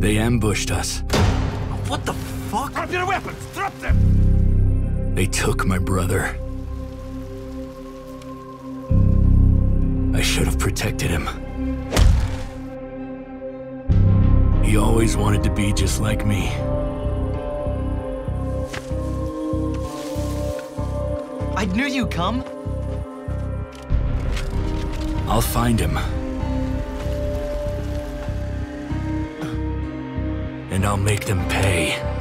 They ambushed us. What the fuck? Drop your weapons! Drop them! They took my brother. I should have protected him. He always wanted to be just like me. I knew you'd come. I'll find him. And I'll make them pay.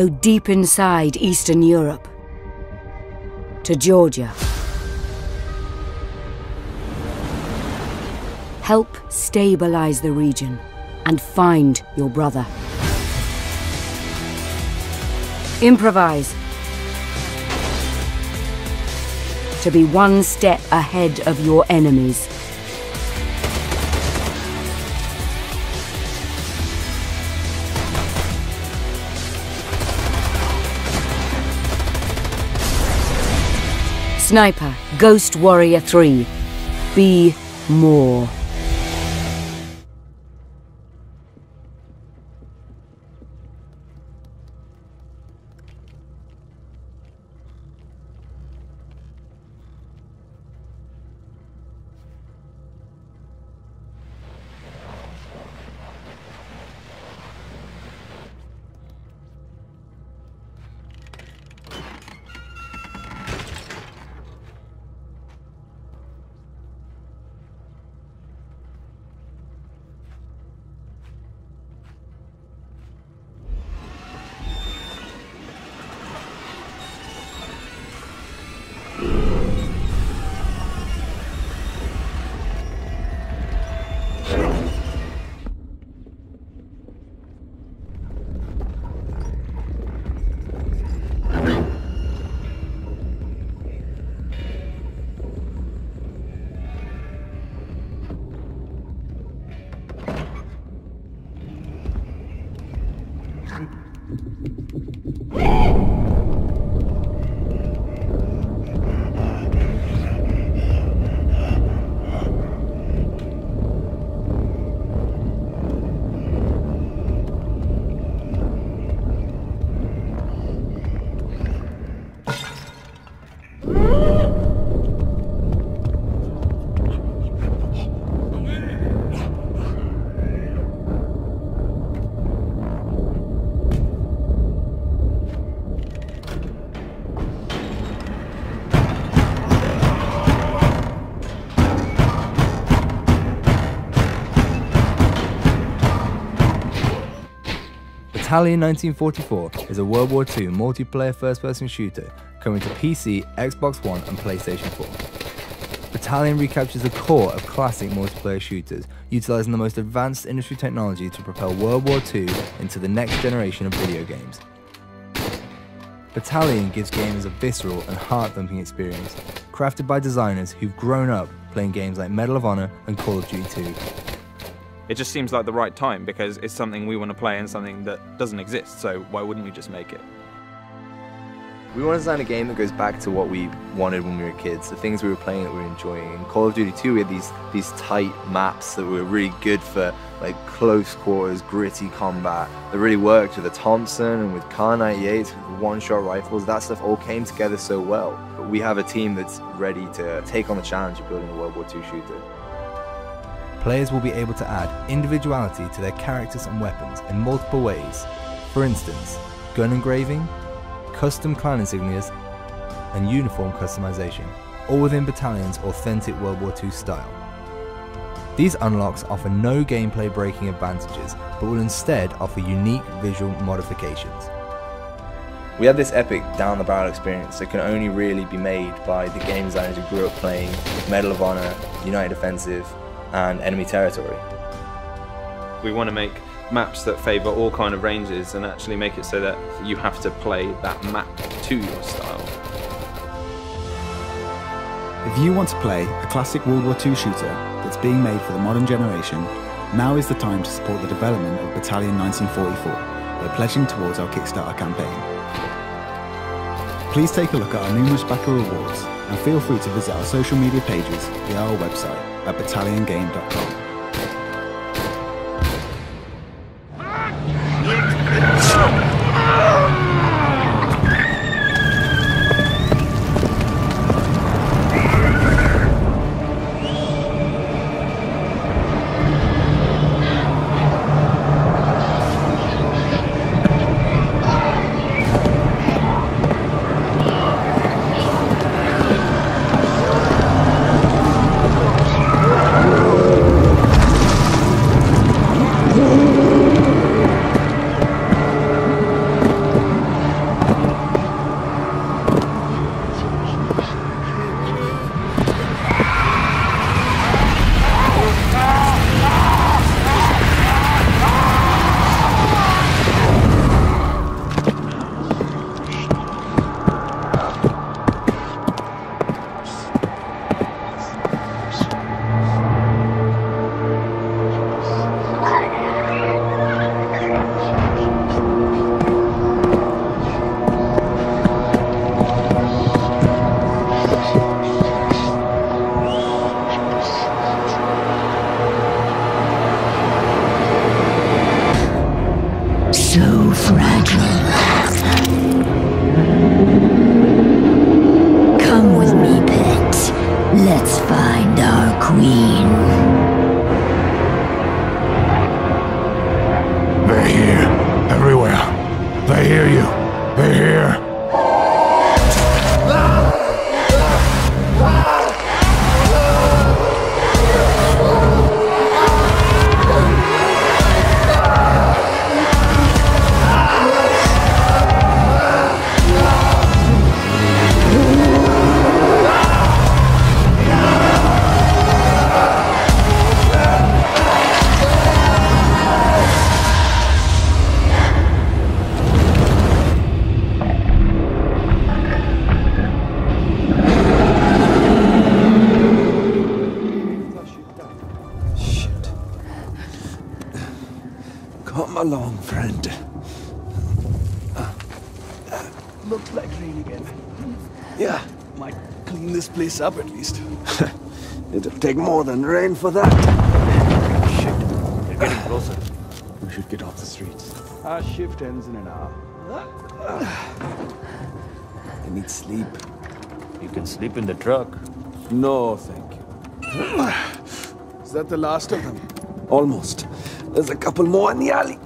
Go deep inside Eastern Europe. To Georgia. Help stabilize the region and find your brother. Improvise. To be one step ahead of your enemies. Sniper, Ghost Warrior 3. Be more. Battalion 1944 is a World War II multiplayer first person shooter coming to PC, Xbox One, and PlayStation 4. Battalion recaptures the core of classic multiplayer shooters, utilizing the most advanced industry technology to propel World War II into the next generation of video games. Battalion gives gamers a visceral and heart-thumping experience, crafted by designers who've grown up playing games like Medal of Honor and Call of Duty 2. It just seems like the right time because it's something we want to play and something that doesn't exist, so why wouldn't we just make it? We want to design a game that goes back to what we wanted when we were kids, the things we were playing that we were enjoying. In Call of Duty 2, we had these these tight maps that were really good for like close quarters, gritty combat. That really worked with the Thompson and with Kar 98s, with one-shot rifles. That stuff all came together so well. But we have a team that's ready to take on the challenge of building a World War II shooter. Players will be able to add individuality to their characters and weapons in multiple ways. For instance, gun engraving, custom clan insignias, and uniform customization, all within Battalion's authentic World War II style. These unlocks offer no gameplay breaking advantages, but will instead offer unique visual modifications. We had this epic down the barrel experience that can only really be made by the game designers who grew up playing Medal of Honor, United Offensive, and Enemy Territory. We want to make maps that favour all kind of ranges and actually make it so that you have to play that map to your style. If you want to play a classic World War II shooter that's being made for the modern generation, now is the time to support the development of Battalion 1944 by pledging towards our Kickstarter campaign. Please take a look at our numerous backer rewards and feel free to visit our social media pages via our website at battalionGame.com. take more than rain for that. Shit, they're getting closer. We should get off the streets. Our shift ends in an hour. I need sleep. You can sleep in the truck. No, thank you. Is that the last of them? Almost. There's a couple more in the alley.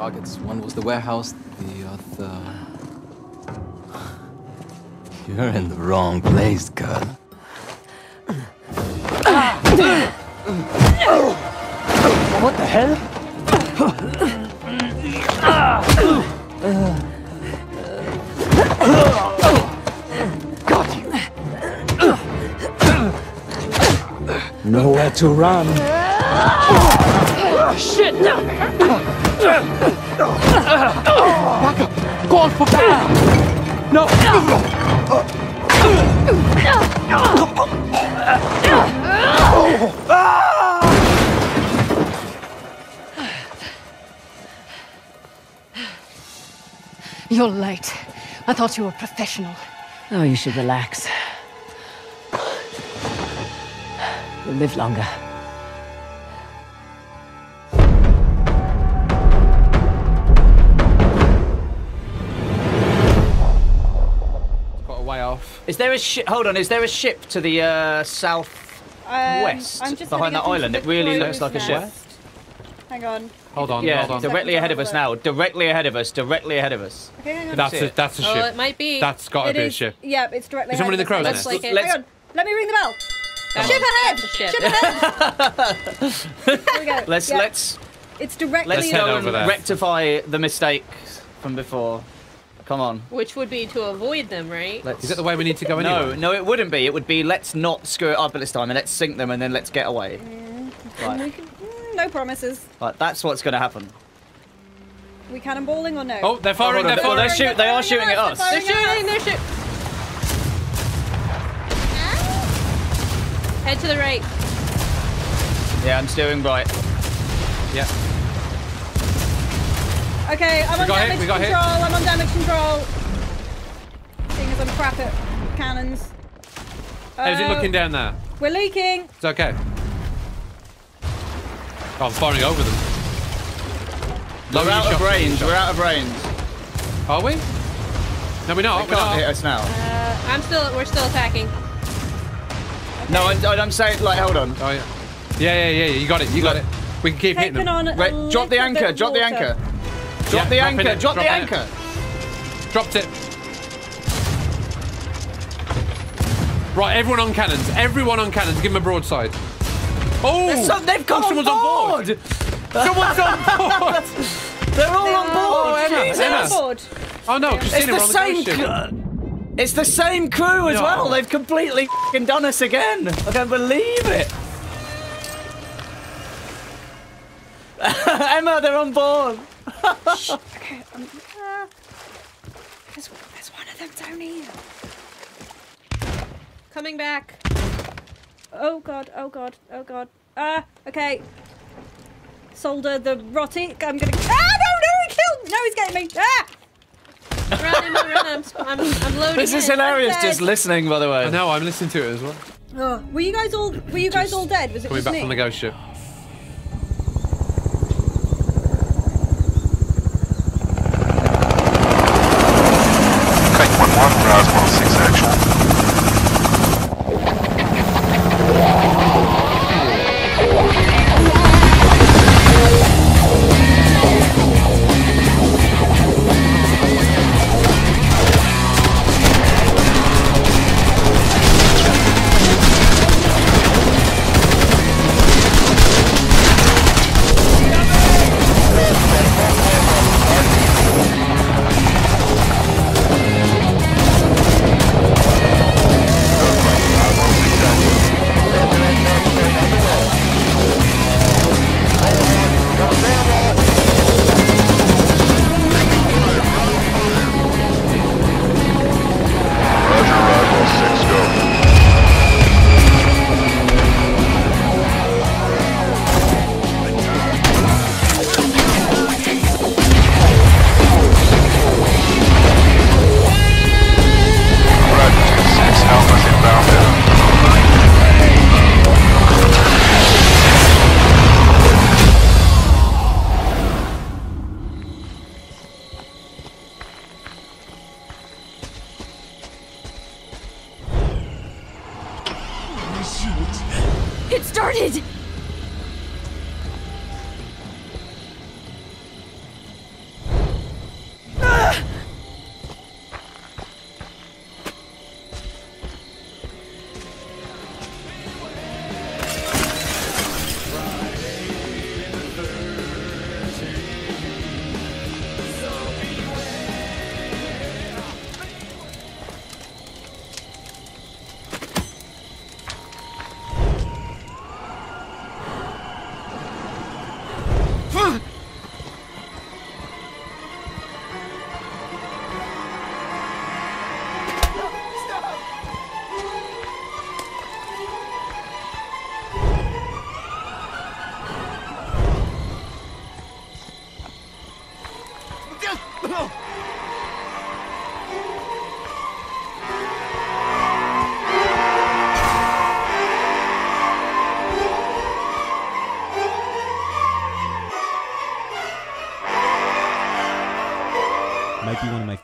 Targets. One was the warehouse, the other. You're in the wrong place, girl. What the hell? Got you. Nowhere to run. Ah, shit! Back up. Call for backup. No. You're late. I thought you were professional. Oh, you should relax. You'll live longer. Is there a ship? Hold on. Is there a ship to the uh, south Um, west I'm behind that island? It really looks like a ship. Hang on. Hold on, Yeah, hold on. directly ahead of us now. Directly ahead of us. Directly ahead of us. Okay, hang on. That's a, it? that's a Oh, ship. it might be. That's got to It be a is- ship. Yeah, it's directly Is someone ahead in the of us. crow's Looks nest? like it. Hang on. Let me ring the bell. Ship ahead! Ship. Ship ahead! Here we go. Let's Yeah. let's It's directly let's head over there. rectify the mistake from before. Come on. Which would be to avoid them, right? Let's... Is that the way we need to go No, anyway? no, it wouldn't be. It would be let's not screw it up at this time and let's sink them and then let's get away. Right. Can, mm, no promises. Right, that's what's going to happen. We cannonballing or no? Oh, they're firing, hold on, they're well, firing. they're shoot- they are shooting at us. They're shooting, they're shooting. Head to the right. Yeah, I'm steering right. Yeah. Okay, I'm We on got hit, damage we got hit. control. I'm on damage control. Seeing as I'm crap at cannons. How's it Uh, looking down there? We're leaking. It's okay. Oh, I'm firing over them. We're out your of shot, lower your range. We're out of range. Are we? No, we're not. They We're can't not. hit us now. Uh, I'm still. We're still attacking. No, I, I'm saying like, hold on. Oh yeah. Yeah, yeah, yeah. yeah, You got it. You got it. We can keep hitting them. on Wait, drop the anchor. bit Drop the water. Anchor. Yeah, Drop the anchor. it, Drop the dropping it. anchor. Dropped it. Right, everyone on cannons. Everyone on cannons. Give them a broadside. Oh! There's some- they've come someone's on on board. board. Someone's on board. They're all They on board. Oh, Emma, Jesus. Emma. Board. Oh no, It's the we're on the same. ghost ship. cr- It's the same crew as No. well. They've completely fing done us again. I don't believe it. Emma, they're on board. Okay. Um, uh, there's, there's one of them down here. Coming back. Oh god. Oh god. Oh god. Ah. okay. Solder the rotty. I'm gonna. Ah! No! No! He killed. No! He's getting me. Ah! Run, Emma, run. I'm, I'm, I'm loading. This is in. hilarious. Just listening, by the way. No, I'm listening to it as well. Oh, were you guys all? Were you guys all dead? Was it Coming just back me? from the ghost ship.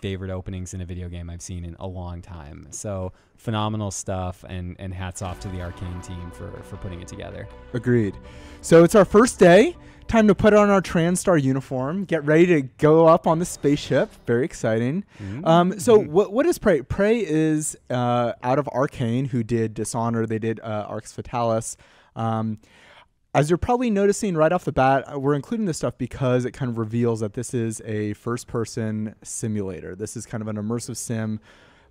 Favorite openings in a video game I've seen in a long time. So phenomenal stuff, and and hats off to the Arkane team for for putting it together. Agreed. So it's our first day. Time to put on our TranStar uniform. Get ready to go up on the spaceship. Very exciting. Um, so what what is Prey? Prey is uh, out of Arkane, who did Dishonor. They did uh, Arx Fatalis. Um, as you're probably noticing right off the bat, uh, we're including this stuff because it kind of reveals that this is a first person simulator. This is kind of an immersive sim.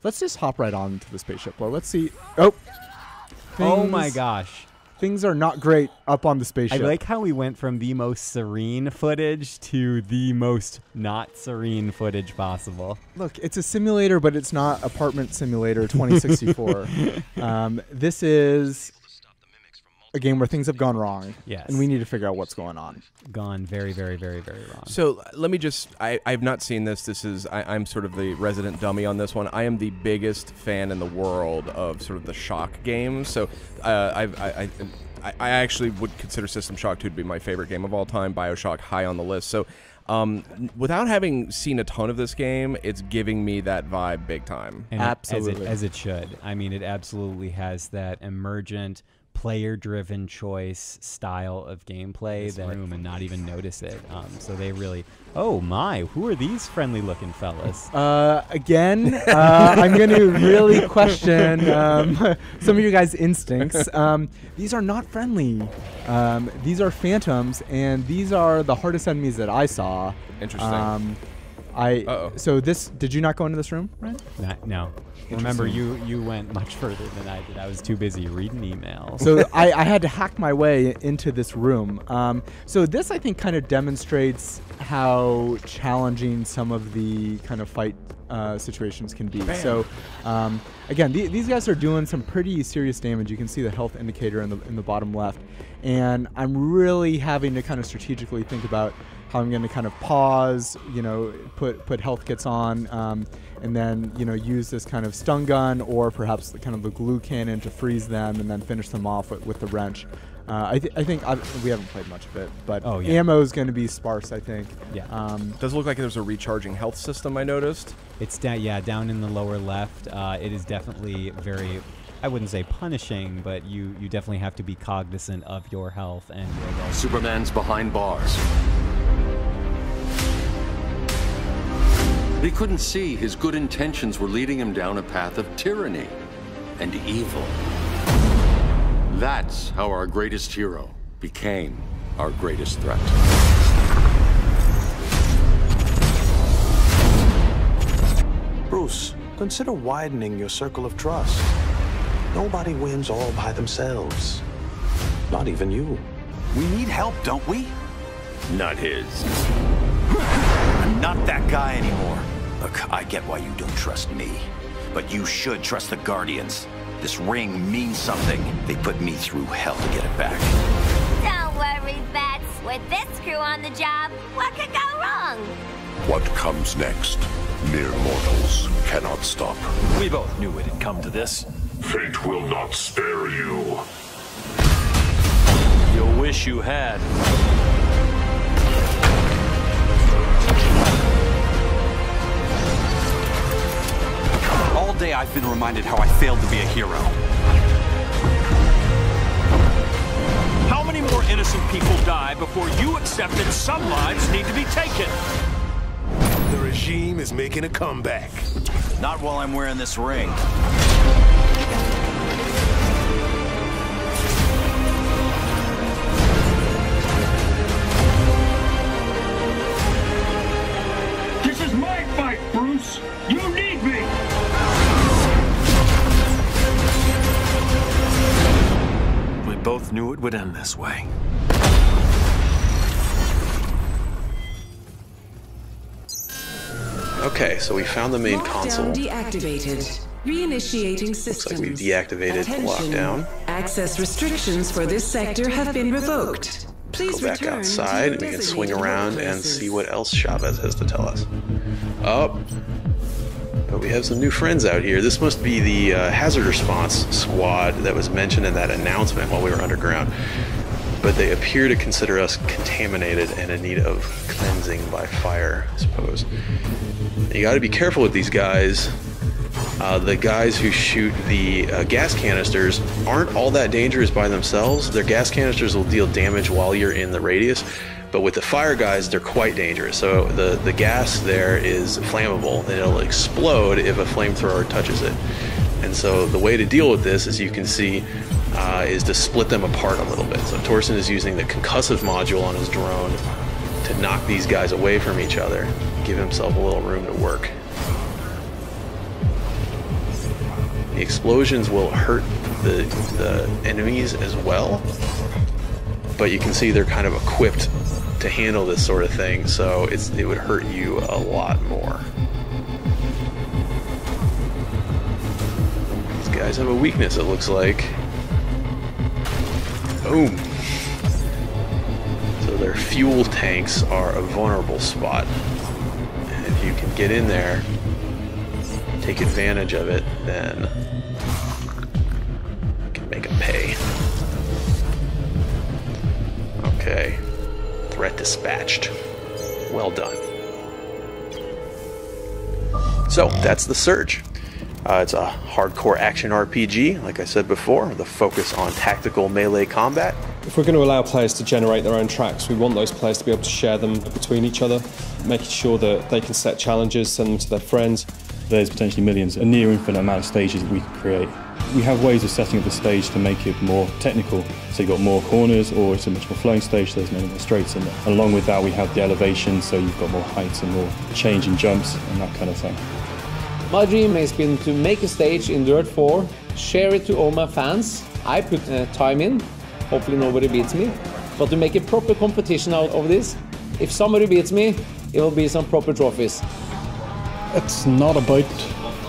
Let's just hop right on to the spaceship. Well, let's see. Oh. Oh my gosh. Things are not great up on the spaceship. I like how we went from the most serene footage to the most not serene footage possible. Look, it's a simulator, but it's not Apartment Simulator 2064. um, this is a game where things have gone wrong. Yes. And we need to figure out what's going on. Gone very, very, very, very wrong. So let me just, I, I've not seen this. This is, I, I'm sort of the resident dummy on this one. I am the biggest fan in the world of sort of the shock games. So uh, I've, I, I, I, I actually would consider System Shock 2 to be my favorite game of all time, Bioshock high on the list. So um, without having seen a ton of this game, it's giving me that vibe big time. And it- as it, as it should. I mean, it absolutely has that emergent, player-driven choice style of gameplay that room and not even notice it. Um, so they really, oh my, who are these friendly-looking fellas? Uh, again, uh, I'm going to really question um, some of you guys' instincts. Um, these are not friendly. Um, these are phantoms, and these are the hardest enemies that I saw. Interesting. I so this did you not go into this room, Ryan? Not, no. Remember, you you went much further than I did. I was too busy reading emails. So I, I had to hack my way into this room. Um, so this, I think, kind of demonstrates how challenging some of the kind of fight uh, situations can be. Bam. So um, again, the, these guys are doing some pretty serious damage. You can see the health indicator in the in the bottom left, and I'm really having to kind of strategically think about how I'm going to kind of pause, you know, put put health kits on, um, and then you know use this kind of stun gun or perhaps the, kind of the glue cannon to freeze them and then finish them off with, with the wrench. Uh, I, th- I think i we haven't played much of it, but Oh, yeah. ammo is going to be sparse. I think. Yeah. Um, Does look like there's a recharging health system I noticed. It's down, yeah, down in the lower left. Uh, it is definitely very, I wouldn't say punishing, but you you definitely have to be cognizant of your health and your well Superman's behind bars. But he couldn't see his good intentions were leading him down a path of tyranny and evil. That's how our greatest hero became our greatest threat. Bruce, consider widening your circle of trust. Nobody wins all by themselves. Not even you. We need help, don't we? Not his. I'm not that guy anymore. Look, I get why you don't trust me. But you should trust the Guardians. This ring means something. They put me through hell to get it back. Don't worry, Bats. With this crew on the job, what could go wrong? What comes next? Mere mortals cannot stop. We both knew it'd come to this. Fate will not spare you. You'll wish you had. Day I've been reminded how I failed to be a hero. How many more innocent people die before you accept that some lives need to be taken? The regime is making a comeback. Not while I'm wearing this ring. This is my fight, Bruce. You need me. Both knew it would end this way. Okay, so we found the main console. Deactivated. Reinitiating Looks systems. like we've deactivated Attention. lockdown. Access restrictions for this sector have been revoked. Please Go back outside and we can swing designated around and see what else Chavez has to tell us. Oh, but we have some new friends out here. This must be the uh, hazard response squad that was mentioned in that announcement while we were underground. but they appear to consider us contaminated and in need of cleansing by fire, I suppose. You got to be careful with these guys. Uh, the guys who shoot the uh, gas canisters aren't all that dangerous by themselves. Their gas canisters will deal damage while you're in the radius, but with the fire guys, they're quite dangerous. So the, the gas there is flammable and it'll explode if a flamethrower touches it. And so the way to deal with this, as you can see, uh, is to split them apart a little bit. So Torsten is using the concussive module on his drone to knock these guys away from each other, give himself a little room to work. The explosions will hurt the, the enemies as well, but you can see they're kind of equipped to handle this sort of thing, so it's, it would hurt you a lot more. These guys have a weakness, it looks like. Boom. So their fuel tanks are a vulnerable spot. And if you can get in there, take advantage of it, then Threat dispatched. Well done. So, that's the Surge. Uh, it's a hardcore action RPG, like I said before, the focus on tactical melee combat. If we're going to allow players to generate their own tracks, we want those players to be able to share them between each other, making sure that they can set challenges, send them to their friends. There's potentially millions, a near infinite amount of stages that we can create. We have ways of setting up the stage to make it more technical. So you've got more corners, or it's a much more flowing stage, so there's many more straights in. And along with that, we have the elevation, so you've got more heights and more change in jumps and that kind of thing. My dream has been to make a stage in Dirt 4, share it to all my fans. I put uh, time in, hopefully nobody beats me, but to make a proper competition out of this. If somebody beats me, it will be some proper trophies. It's not about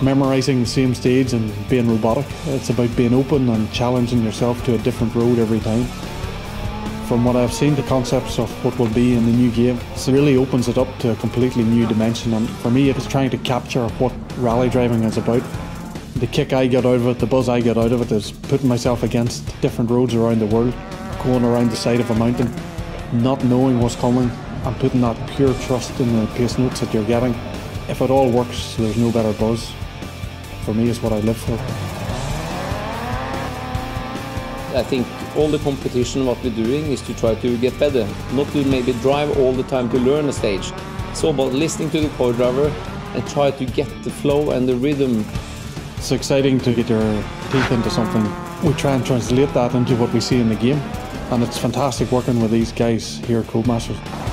memorizing the same stage and being robotic. It's about being open and challenging yourself to a different road every time. From what I've seen, the concepts of what will be in the new game, it really opens it up to a completely new dimension. And for me, it's trying to capture what rally driving is about. The kick I get out of it, the buzz I get out of it, is putting myself against different roads around the world, going around the side of a mountain, not knowing what's coming, and putting that pure trust in the pace notes that you're getting. If it all works, there's no better buzz. For me, it's what I live for. I think all the competition, what we're doing is to try to get better, not to maybe drive all the time to learn a stage. It's all about listening to the co-driver and try to get the flow and the rhythm. It's exciting to get your teeth into something. We try and translate that into what we see in the game, and it's fantastic working with these guys here at Codemasters.